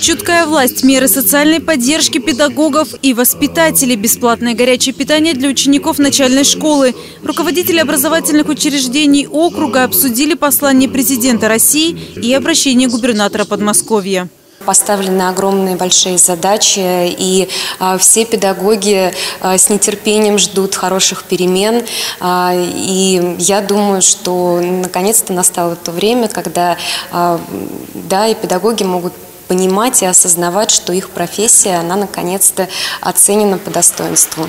Чуткая власть, меры социальной поддержки педагогов и воспитателей, бесплатное горячее питание для учеников начальной школы. Руководители образовательных учреждений округа обсудили послание президента России и обращение губернатора Подмосковья поставлены огромные большие задачи, и а, все педагоги а, с нетерпением ждут хороших перемен. А, и я думаю, что наконец-то настало то время, когда да, и педагоги могут понимать и осознавать, что их профессия, она наконец-то оценена по достоинству.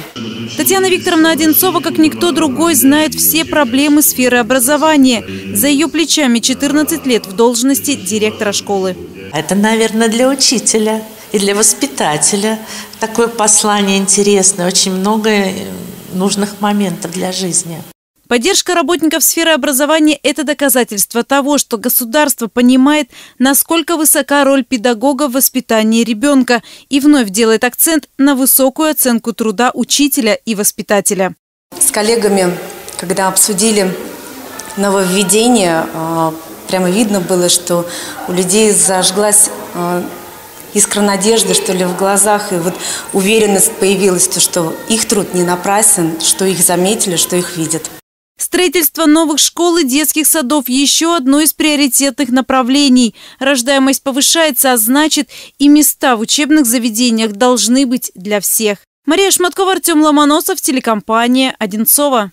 Татьяна Викторовна Одинцова, как никто другой, знает все проблемы сферы образования. За ее плечами 14 лет в должности директора школы. Это, наверное, для учителя и для воспитателя такое послание интересное, очень много нужных моментов для жизни. Поддержка работников сферы образования – это доказательство того, что государство понимает, насколько высока роль педагога в воспитании ребенка и вновь делает акцент на высокую оценку труда учителя и воспитателя. С коллегами, когда обсудили нововведение, а, прямо видно было, что у людей зажглась а, искра надежды, что ли, в глазах, и вот уверенность появилась, то, что их труд не напрасен, что их заметили, что их видят. Строительство новых школ и детских садов – еще одно из приоритетных направлений. Рождаемость повышается, а значит и места в учебных заведениях должны быть для всех. Мария Шматкова, Артем Ломоносов, телекомпания «Одинцова».